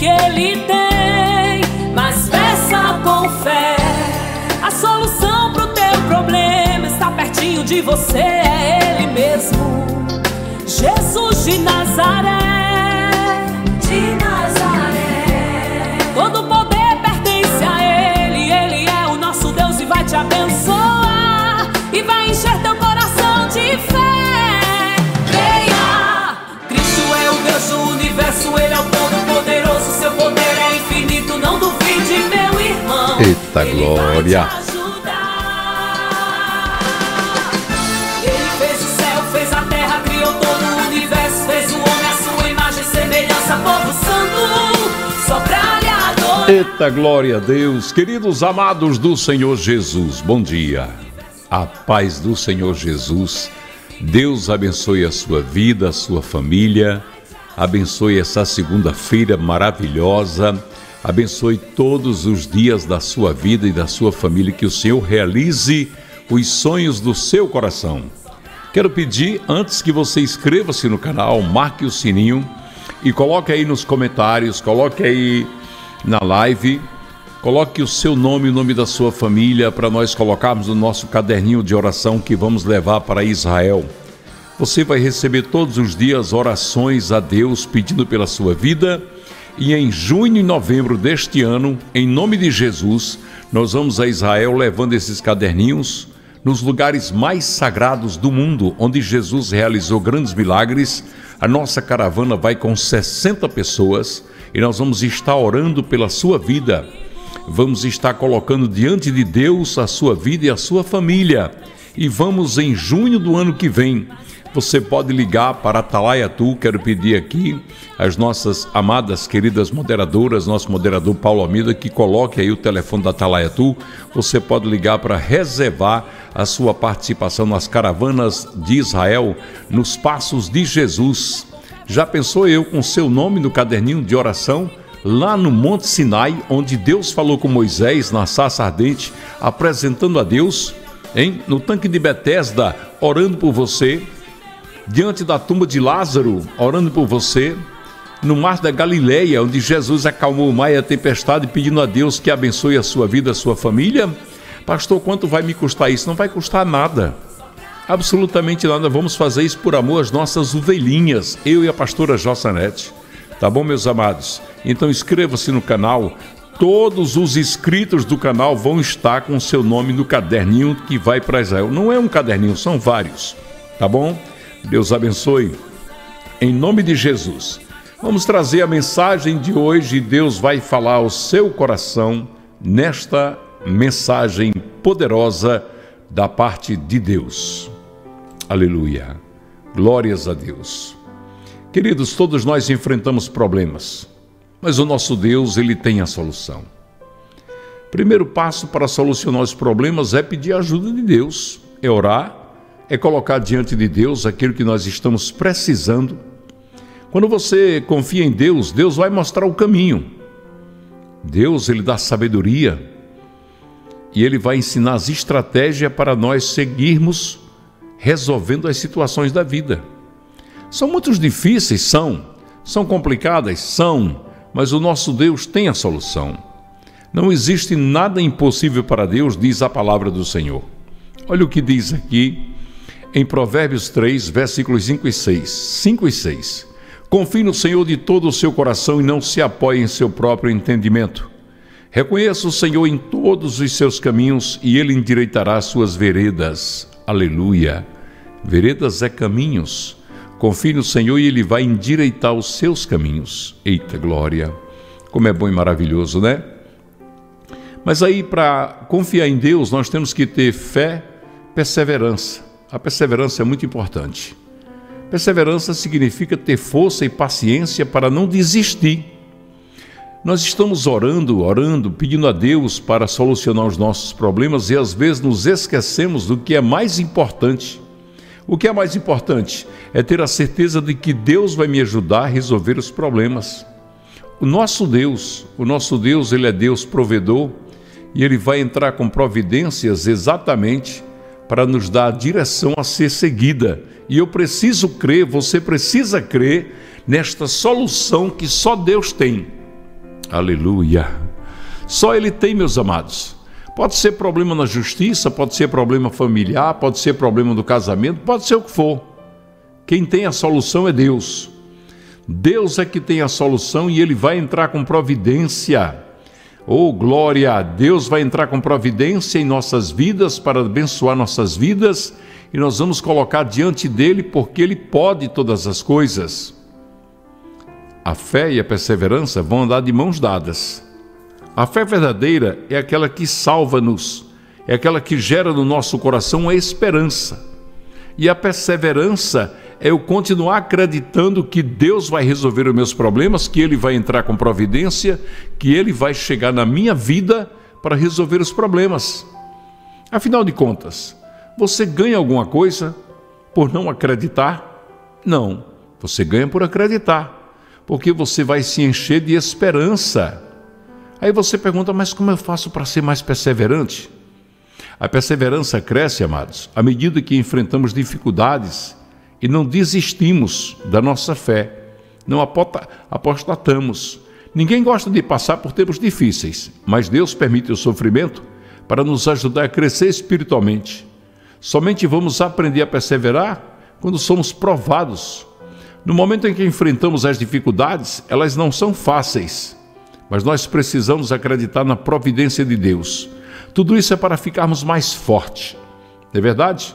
que ele tem. Mas peça com fé. A solução pro teu problema está pertinho de você. É ele mesmo. Jesus de Nazaré, lhe adorar. Eita glória a Deus, queridos amados do Senhor Jesus, bom dia. A paz do Senhor Jesus. Deus abençoe a sua vida, a sua família. Abençoe essa segunda-feira maravilhosa. Abençoe todos os dias da sua vida e da sua família que o Senhor realize os sonhos do seu coração. Quero pedir, antes que você inscreva-se no canal, marque o sininho e coloque aí nos comentários, coloque aí na live, coloque o seu nome e o nome da sua família para nós colocarmos no nosso caderninho de oração que vamos levar para Israel. Você vai receber todos os dias orações a Deus pedindo pela sua vida. E em junho e novembro deste ano, em nome de Jesus, nós vamos a Israel levando esses caderninhos nos lugares mais sagrados do mundo, onde Jesus realizou grandes milagres. A nossa caravana vai com 60 pessoas e nós vamos estar orando pela sua vida. Vamos estar colocando diante de Deus a sua vida e a sua família. E vamos em junho do ano que vem. Você pode ligar para Atalaiatu, quero pedir aqui às nossas amadas, queridas moderadoras, nosso moderador Paulo Almeida, que coloque aí o telefone da Atalaiatu. Você pode ligar para reservar a sua participação nas caravanas de Israel, nos passos de Jesus. Já pensou eu com seu nome no caderninho de oração? Lá no Monte Sinai, onde Deus falou com Moisés na sarça ardente, apresentando a Deus, hein? No tanque de Betesda, orando por você, diante da tumba de Lázaro, orando por você, no mar da Galileia, onde Jesus acalmou o mar e a tempestade, pedindo a Deus que abençoe a sua vida, a sua família. Pastor, quanto vai me custar isso? Não vai custar nada. Absolutamente nada. Vamos fazer isso por amor às nossas ovelhinhas, eu e a pastora Jossanete. Tá bom, meus amados? Então inscreva-se no canal. Todos os inscritos do canal vão estar com seu nome no caderninho que vai para Israel. Não é um caderninho, são vários. Tá bom? Deus abençoe. Em nome de Jesus. Vamos trazer a mensagem de hoje Deus vai falar ao seu coração nesta mensagem poderosa da parte de Deus. Aleluia. Glórias a Deus. Queridos, todos nós enfrentamos problemas, mas o nosso Deus, ele tem a solução. Primeiro passo para solucionar os problemas é pedir a ajuda de Deus, é orar, é colocar diante de Deus aquilo que nós estamos precisando. Quando você confia em Deus, Deus vai mostrar o caminho. Deus, ele dá sabedoria e ele vai ensinar as estratégias para nós seguirmos resolvendo as situações da vida. São muito difíceis, são. São complicadas, são. Mas o nosso Deus tem a solução. Não existe nada impossível para Deus, diz a palavra do Senhor. Olha o que diz aqui em Provérbios 3, versículos 5 e 6. 5 e 6. Confie no Senhor de todo o seu coração e não se apoie em seu próprio entendimento. Reconheça o Senhor em todos os seus caminhos e ele endireitará suas veredas. Aleluia. Veredas é caminhos. Confie no Senhor e Ele vai endireitar os seus caminhos. Eita glória! Como é bom e maravilhoso, né? Mas aí, para confiar em Deus, nós temos que ter fé, perseverança. A perseverança é muito importante. Perseverança significa ter força e paciência para não desistir. Nós estamos orando, orando, pedindo a Deus para solucionar os nossos problemas e às vezes nos esquecemos do que é mais importante. O que é mais importante é ter a certeza de que Deus vai me ajudar a resolver os problemas. O nosso Deus, o nosso Deus, ele é Deus provedor e ele vai entrar com providências exatamente para nos dar a direção a ser seguida. E eu preciso crer, você precisa crer nesta solução que só Deus tem. Aleluia. Só Ele tem, meus amados. Pode ser problema na justiça, pode ser problema familiar, pode ser problema do casamento, pode ser o que for. Quem tem a solução é Deus. Deus é que tem a solução e Ele vai entrar com providência. Oh, glória! Deus vai entrar com providência em nossas vidas para abençoar nossas vidas e nós vamos colocar diante dele porque ele pode todas as coisas. A fé e a perseverança vão andar de mãos dadas. A fé verdadeira é aquela que salva-nos, é aquela que gera no nosso coração a esperança. E a perseverança é eu continuar acreditando que Deus vai resolver os meus problemas, que Ele vai entrar com providência, que Ele vai chegar na minha vida para resolver os problemas. Afinal de contas, você ganha alguma coisa por não acreditar? Não, você ganha por acreditar, porque você vai se encher de esperança. Aí você pergunta, mas como eu faço para ser mais perseverante? A perseverança cresce, amados, à medida que enfrentamos dificuldades e não desistimos da nossa fé, não apostatamos. Ninguém gosta de passar por tempos difíceis, mas Deus permite o sofrimento para nos ajudar a crescer espiritualmente. Somente vamos aprender a perseverar quando somos provados. No momento em que enfrentamos as dificuldades, elas não são fáceis mas nós precisamos acreditar na providência de Deus. Tudo isso é para ficarmos mais fortes. É verdade?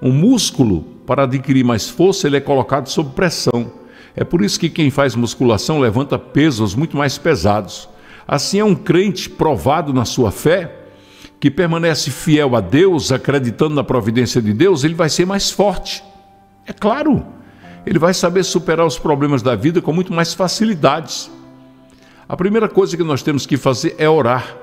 Um músculo, para adquirir mais força, ele é colocado sob pressão. É por isso que quem faz musculação levanta pesos muito mais pesados. Assim é um crente provado na sua fé, que permanece fiel a Deus, acreditando na providência de Deus, ele vai ser mais forte. É claro, ele vai saber superar os problemas da vida com muito mais facilidades. A primeira coisa que nós temos que fazer é orar.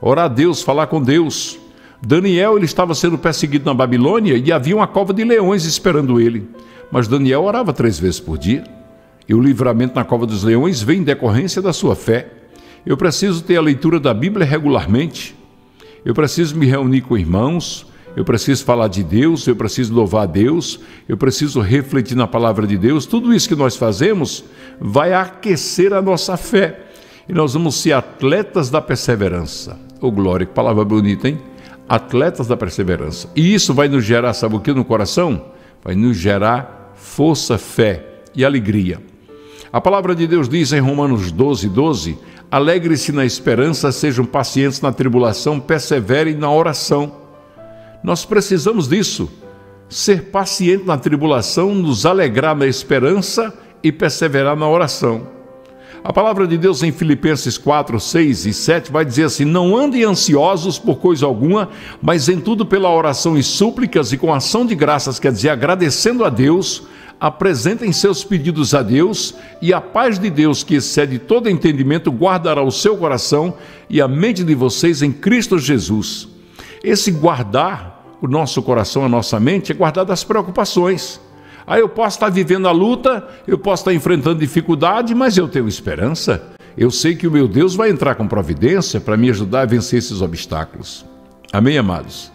Orar a Deus, falar com Deus. Daniel ele estava sendo perseguido na Babilônia e havia uma cova de leões esperando ele. Mas Daniel orava três vezes por dia. E o livramento na cova dos leões vem em decorrência da sua fé. Eu preciso ter a leitura da Bíblia regularmente. Eu preciso me reunir com irmãos eu preciso falar de Deus, eu preciso louvar a Deus, eu preciso refletir na palavra de Deus. Tudo isso que nós fazemos vai aquecer a nossa fé e nós vamos ser atletas da perseverança. Ô oh, glória, que palavra bonita, hein? Atletas da perseverança. E isso vai nos gerar, sabe o que no coração? Vai nos gerar força, fé e alegria. A palavra de Deus diz em Romanos 12, 12: Alegre-se na esperança, sejam pacientes na tribulação, perseverem na oração. Nós precisamos disso. Ser paciente na tribulação, nos alegrar na esperança e perseverar na oração. A palavra de Deus em Filipenses 4, 6 e 7 vai dizer assim: Não andem ansiosos por coisa alguma, mas em tudo pela oração e súplicas e com ação de graças, quer dizer, agradecendo a Deus, apresentem seus pedidos a Deus, e a paz de Deus, que excede todo entendimento, guardará o seu coração e a mente de vocês em Cristo Jesus. Esse guardar o nosso coração, a nossa mente, é guardar das preocupações. Aí eu posso estar vivendo a luta, eu posso estar enfrentando dificuldade, mas eu tenho esperança. Eu sei que o meu Deus vai entrar com providência para me ajudar a vencer esses obstáculos. Amém, amados?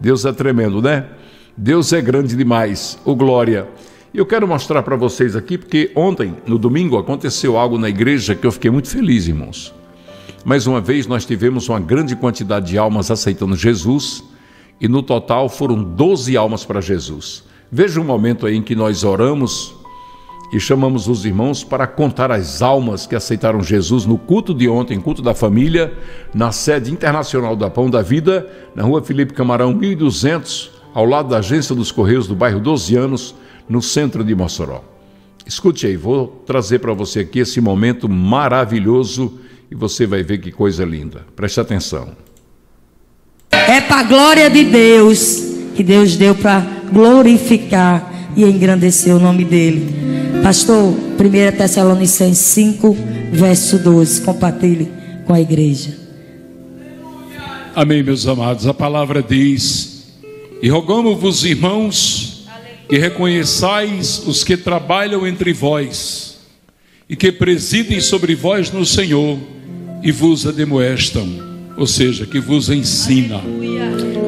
Deus é tremendo, né? Deus é grande demais. O glória. Eu quero mostrar para vocês aqui, porque ontem, no domingo, aconteceu algo na igreja que eu fiquei muito feliz, irmãos. Mais uma vez, nós tivemos uma grande quantidade de almas aceitando Jesus e no total foram 12 almas para Jesus. Veja um momento aí em que nós oramos e chamamos os irmãos para contar as almas que aceitaram Jesus no culto de ontem, culto da família, na sede internacional da Pão da Vida, na rua Felipe Camarão 1200, ao lado da agência dos Correios do bairro 12 anos, no centro de Mossoró. Escute aí, vou trazer para você aqui esse momento maravilhoso e você vai ver que coisa linda. Preste atenção. É para a glória de Deus que Deus deu para glorificar e engrandecer o nome dele. Pastor, 1 Tessalonicenses 5, verso 12. Compartilhe com a igreja. Amém, meus amados. A palavra diz: E rogamos-vos, irmãos, que reconheçais os que trabalham entre vós e que presidem sobre vós no Senhor e vos ademoestam, ou seja, que vos ensina.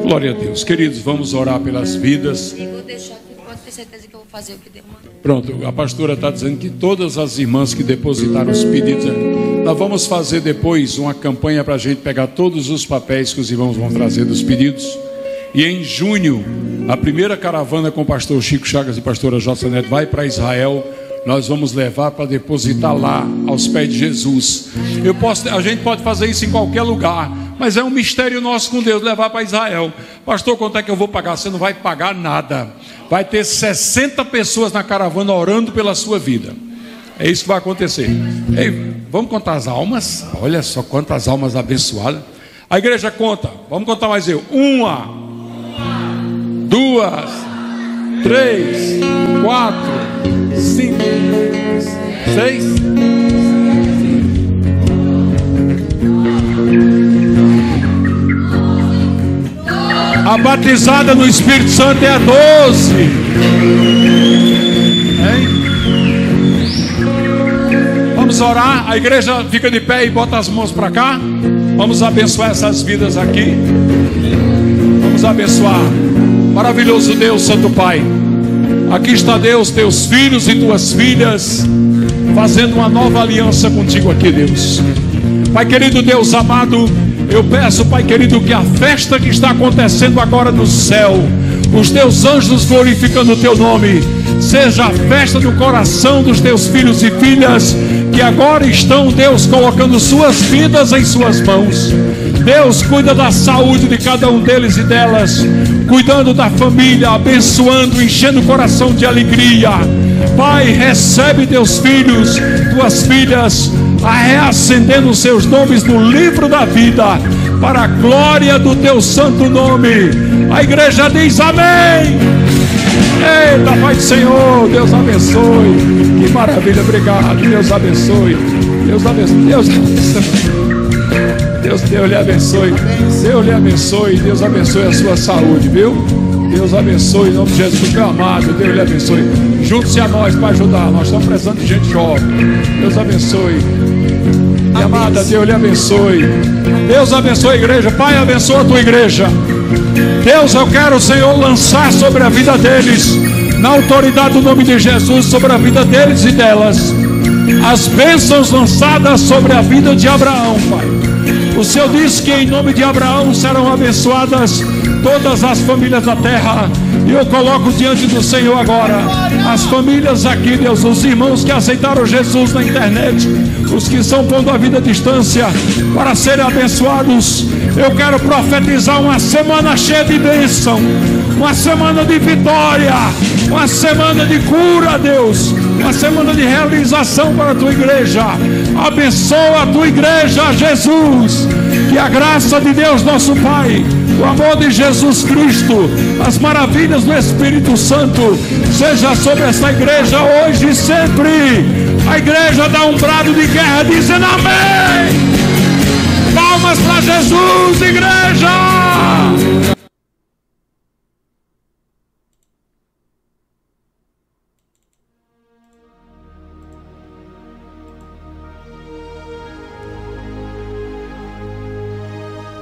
Glória a Deus. Queridos, vamos orar pelas vidas. Vou deixar aqui, pode ter certeza que eu vou fazer o que deu uma. Pronto, a pastora está dizendo que todas as irmãs que depositaram os pedidos, nós vamos fazer depois uma campanha para a gente pegar todos os papéis que os irmãos vão trazer dos pedidos. E em junho, a primeira caravana com o pastor Chico Chagas e pastora Jossa Neto vai para Israel. Nós vamos levar para depositar lá, aos pés de Jesus. Eu posso, a gente pode fazer isso em qualquer lugar, mas é um mistério nosso com Deus levar para Israel. Pastor, quanto é que eu vou pagar? Você não vai pagar nada. Vai ter 60 pessoas na caravana orando pela sua vida. É isso que vai acontecer. Ei, vamos contar as almas? Olha só quantas almas abençoadas. A igreja conta. Vamos contar mais eu. Uma, duas, três, quatro, cinco, seis. A batizada no Espírito Santo é a doze. Hein? Vamos orar. A igreja fica de pé e bota as mãos para cá. Vamos abençoar essas vidas aqui. Vamos abençoar. Maravilhoso Deus, Santo Pai. Aqui está Deus, teus filhos e tuas filhas, fazendo uma nova aliança contigo aqui, Deus. Pai querido Deus amado, eu peço, Pai querido, que a festa que está acontecendo agora no céu, os teus anjos glorificando o teu nome, seja a festa do coração dos teus filhos e filhas que agora estão, Deus, colocando suas vidas em suas mãos. Deus, cuida da saúde de cada um deles e delas, cuidando da família, abençoando, enchendo o coração de alegria. Pai, recebe teus filhos, tuas filhas, a reacendendo seus nomes no livro da vida, para a glória do teu santo nome. A igreja diz amém. Eita, Pai do Senhor, Deus abençoe. Que maravilha, obrigado. Deus abençoe. Deus abençoe. Deus abençoe. Deus, Deus lhe abençoe. Deus lhe abençoe. Deus abençoe a sua saúde, viu? Deus abençoe em nome de Jesus, meu amado. Deus lhe abençoe. Junte-se a nós para ajudar. Nós estamos precisando de gente jovem. Deus abençoe. Minha amada, Deus lhe abençoe. Deus abençoe a igreja. Pai, abençoa a tua igreja. Deus, eu quero, Senhor, lançar sobre a vida deles, na autoridade do nome de Jesus, sobre a vida deles e delas, as bênçãos lançadas sobre a vida de Abraão, Pai. O Senhor disse que em nome de Abraão serão abençoadas todas as famílias da terra. E eu coloco diante do Senhor agora as famílias aqui, Deus, os irmãos que aceitaram Jesus na internet, os que estão pondo a vida à distância para serem abençoados. Eu quero profetizar uma semana cheia de bênção, uma semana de vitória, uma semana de cura, Deus, uma semana de realização para a tua igreja. Abençoa a tua igreja, Jesus. Que a graça de Deus, nosso Pai, o amor de Jesus Cristo, as maravilhas do Espírito Santo, seja sobre esta igreja hoje e sempre. A igreja dá um brado de guerra dizendo amém. Palmas para Jesus, igreja!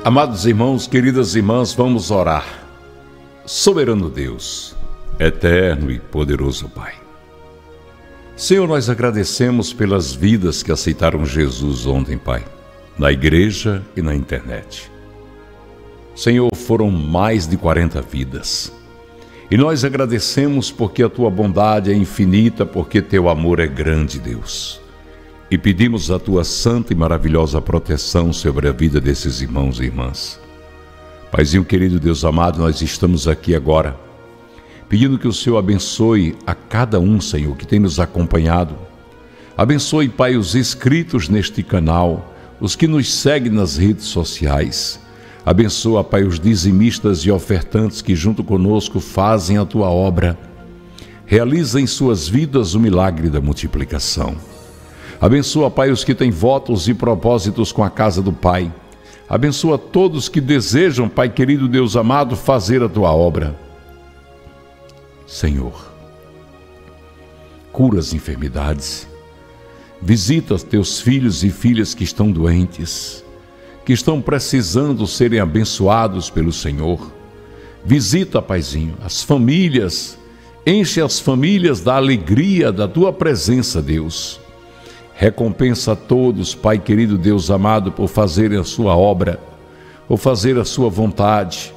Amados irmãos, queridas irmãs, vamos orar. Soberano Deus, eterno e poderoso Pai. Senhor, nós agradecemos pelas vidas que aceitaram Jesus ontem, Pai, na igreja e na internet. Senhor, foram mais de 40 vidas. E nós agradecemos porque a tua bondade é infinita, porque teu amor é grande, Deus e pedimos a tua santa e maravilhosa proteção sobre a vida desses irmãos e irmãs. Paizinho querido Deus amado, nós estamos aqui agora pedindo que o Senhor abençoe a cada um, Senhor, que tem nos acompanhado. Abençoe, Pai, os inscritos neste canal, os que nos seguem nas redes sociais. Abençoa, Pai, os dizimistas e ofertantes que junto conosco fazem a tua obra. Realiza em suas vidas o milagre da multiplicação. Abençoa, Pai, os que têm votos e propósitos com a casa do Pai. Abençoa todos que desejam, Pai querido Deus amado, fazer a tua obra. Senhor, cura as enfermidades. Visita os teus filhos e filhas que estão doentes, que estão precisando serem abençoados pelo Senhor. Visita, Paizinho, as famílias, enche as famílias da alegria da tua presença, Deus. Recompensa a todos, Pai querido Deus amado, por fazerem a sua obra, por fazer a sua vontade.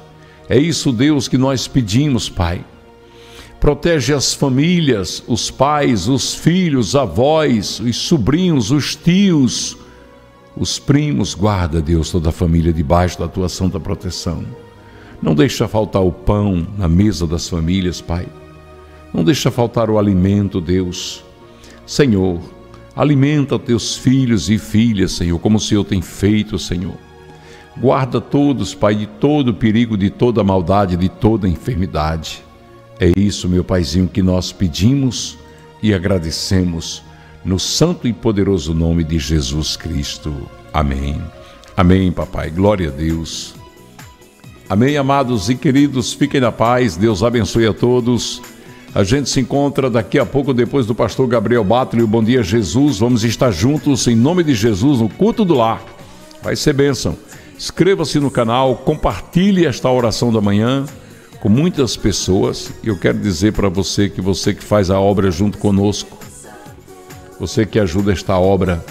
É isso, Deus, que nós pedimos, Pai. Protege as famílias, os pais, os filhos, avós, os sobrinhos, os tios, os primos. Guarda, Deus, toda a família debaixo da tua santa proteção. Não deixa faltar o pão na mesa das famílias, Pai. Não deixa faltar o alimento, Deus. Senhor, Alimenta teus filhos e filhas, Senhor, como o Senhor tem feito, Senhor. Guarda todos, Pai, de todo perigo, de toda maldade, de toda enfermidade. É isso, meu Paizinho, que nós pedimos e agradecemos no santo e poderoso nome de Jesus Cristo. Amém. Amém, papai. Glória a Deus. Amém, amados e queridos. Fiquem na paz. Deus abençoe a todos. A gente se encontra daqui a pouco depois do pastor Gabriel Batley. O Bom Dia Jesus. Vamos estar juntos em nome de Jesus no culto do lar. Vai ser bênção. Inscreva-se no canal, compartilhe esta oração da manhã com muitas pessoas. E eu quero dizer para você que você que faz a obra junto conosco, você que ajuda esta obra,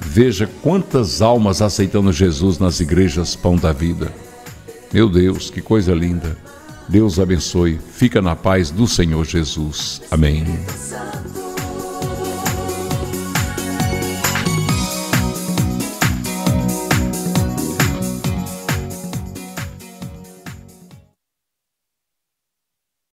veja quantas almas aceitando Jesus nas igrejas Pão da Vida. Meu Deus, que coisa linda. Deus abençoe. Fica na paz do Senhor Jesus. Amém.